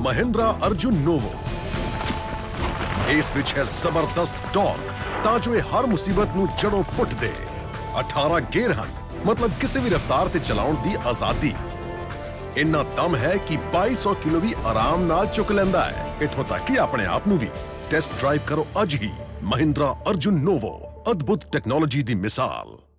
Mahindra Arjun Novo. ਇਸ ਵਿੱਚ ਹੈ ਜ਼ਬਰਦਸਤ ਟਾਰਕ ਤਾਂ ਜੋ ਇਹ ਹਰ ਮੁਸੀਬਤ ਨੂੰ ਜੜੋਂ ਪੁੱਟ ਦੇ 18 ਗੇਅਰ ਹਨ, ਮਤਲਬ ਕਿਸੇ ਵੀ ਰਫ਼ਤਾਰ ਤੇ ਚਲਾਉਣ ਦੀ ਆਜ਼ਾਦੀ। ਇੰਨਾ ਦਮ ਹੈ ਕਿ 2200 ਕਿਲੋ ਵੀ ਆਰਾਮ ਨਾਲ ਚੁੱਕ ਲੈਂਦਾ ਹੈ। ਇਥੋਂ ਤੱਕ ਕਿ ਆਪਣੇ ਆਪ ਨੂੰ ਵੀ। ਟੈਸਟ ਡਰਾਈਵ ਕਰੋ ਅੱਜ ਹੀ ਮਹਿੰਦਰਾ ਅਰਜੁਨ ਨੋਵੋ, ਅਦਭੁਤ ਟੈਕਨੋਲੋਜੀ ਦੀ ਮਿਸਾਲ।